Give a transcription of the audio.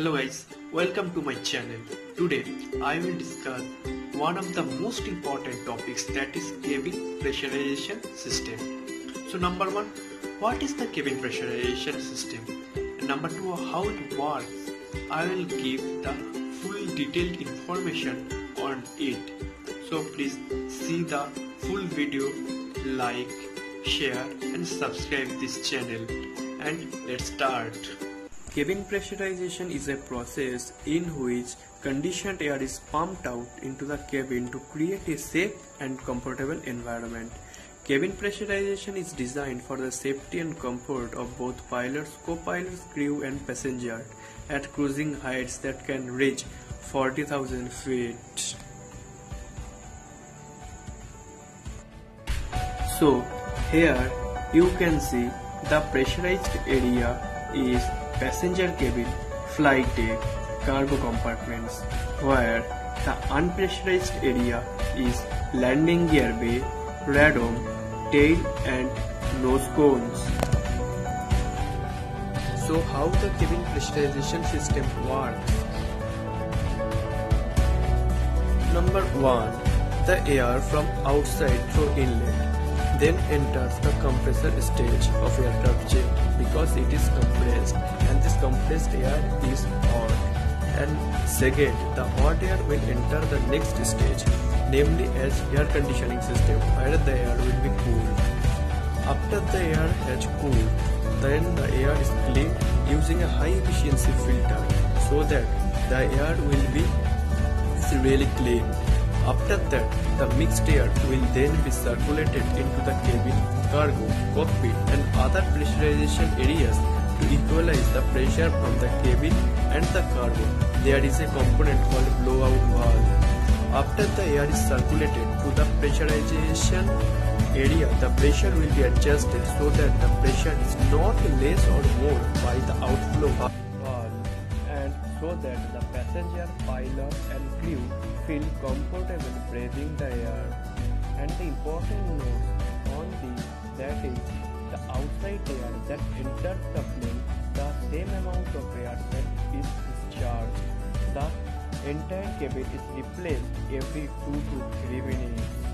Hello guys, welcome to my channel. Today I will discuss one of the most important topics that is cabin pressurization system. So number one, what is the cabin pressurization system? And number two, how it works. I will give the full detailed information on it. So please see the full video, like, share and subscribe this channel and let's start. Cabin pressurization is a process in which conditioned air is pumped out into the cabin to create a safe and comfortable environment. Cabin pressurization is designed for the safety and comfort of both pilots, co-pilots, crew and passenger at cruising heights that can reach 40,000 feet. So here you can see the pressurized area is passenger cabin, flight deck, cargo compartments, where the unpressurized area is landing gear bay, radome, tail and nose cones. So how the cabin pressurization system works? Number 1. The air from outside through inlet then enters the compressor stage of aircraft jet because it is compressed and this compressed air is hot. And second, the hot air will enter the next stage, namely as air conditioning system where the air will be cooled. After the air has cooled, then the air is cleaned using a high efficiency filter so that the air will be really clean. After that, the mixed air will then be circulated into the cabin, cargo, cockpit and other pressurization areas to equalize the pressure from the cabin and the cargo. There is a component called blowout valve. After the air is circulated to the pressurization area, the pressure will be adjusted so that the pressure is not less or more by the outflow valve so that the passenger, pilot and crew feel comfortable breathing the air. And the important note on this that is the outside air that enters the plane, the same amount of air that is discharged. The entire cabin is replaced every 2 to 3 minutes.